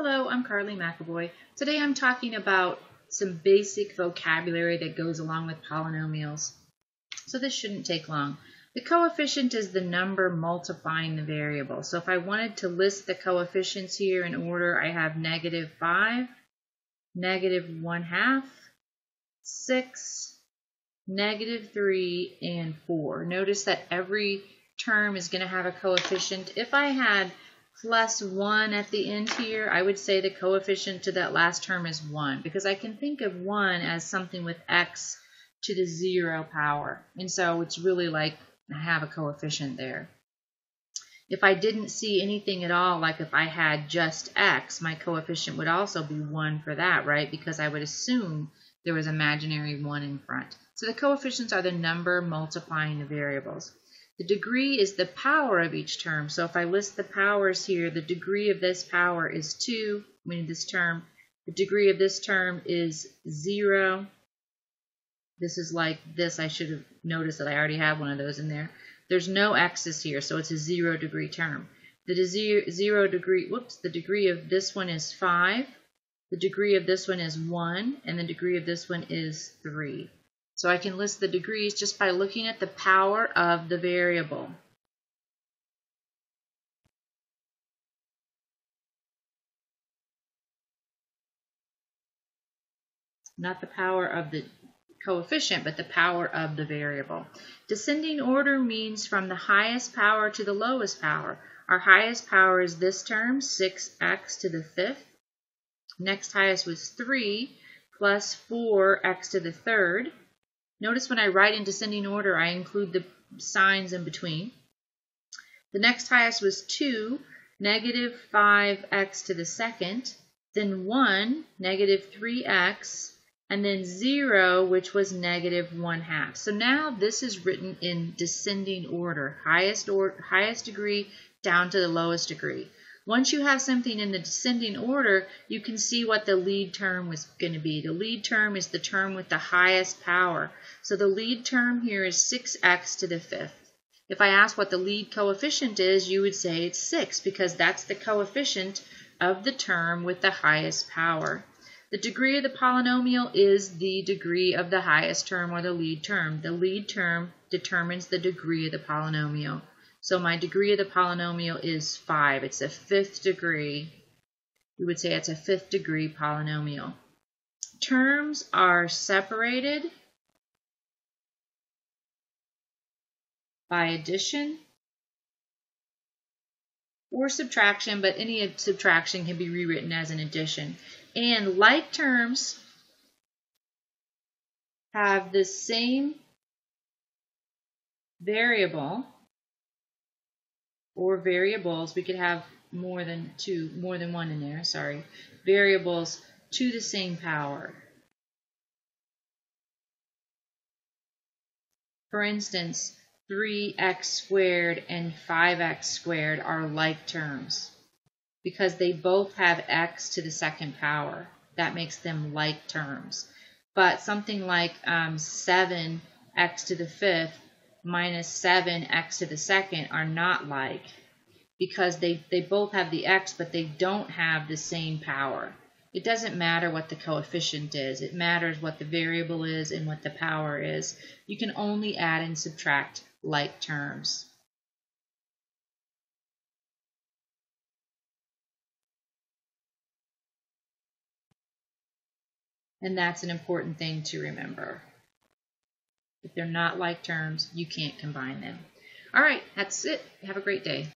Hello, I'm Carly McAvoy. Today I'm talking about some basic vocabulary that goes along with polynomials. So this shouldn't take long. The coefficient is the number multiplying the variable. So if I wanted to list the coefficients here in order, I have negative 5, negative 1 half, 6, negative 3, and 4. Notice that every term is going to have a coefficient. If I had plus 1 at the end here, I would say the coefficient to that last term is 1 because I can think of 1 as something with x to the 0 power. And so it's really like I have a coefficient there. If I didn't see anything at all, like if I had just x, my coefficient would also be 1 for that, right? Because I would assume there was imaginary 1 in front. So the coefficients are the number multiplying the variables. The degree is the power of each term. So if I list the powers here, the degree of this power is 2, meaning this term. The degree of this term is 0. This is like this. I should have noticed that I already have one of those in there. There's no x's here, so it's a 0 degree term. The zero degree, whoops, the degree of this one is 5. The degree of this one is 1, and the degree of this one is 3. So I can list the degrees just by looking at the power of the variable. Not the power of the coefficient, but the power of the variable. Descending order means from the highest power to the lowest power. Our highest power is this term, 6x to the fifth. Next highest was 3 plus 4x to the third. Notice when I write in descending order, I include the signs in between. The next highest was 2, negative 5x to the second, then 1, negative 3x, and then 0, which was negative 1 half. So now this is written in descending order, highest, or, highest degree down to the lowest degree. Once you have something in the descending order, you can see what the lead term was going to be. The lead term is the term with the highest power. So the lead term here is 6x to the fifth. If I ask what the lead coefficient is, you would say it's 6 because that's the coefficient of the term with the highest power. The degree of the polynomial is the degree of the highest term or the lead term. The lead term determines the degree of the polynomial. So my degree of the polynomial is 5. It's a fifth degree. We would say it's a fifth degree polynomial. Terms are separated by addition or subtraction, but any subtraction can be rewritten as an addition. And like terms have the same variable or variables, we could have more than two, more than one in there, sorry, variables to the same power. For instance, 3x squared and 5x squared are like terms because they both have x to the second power. That makes them like terms. But something like um, 7x to the fifth minus 7x to the second are not like because they, they both have the x, but they don't have the same power. It doesn't matter what the coefficient is. It matters what the variable is and what the power is. You can only add and subtract like terms. And that's an important thing to remember. If they're not like terms, you can't combine them. All right, that's it. Have a great day.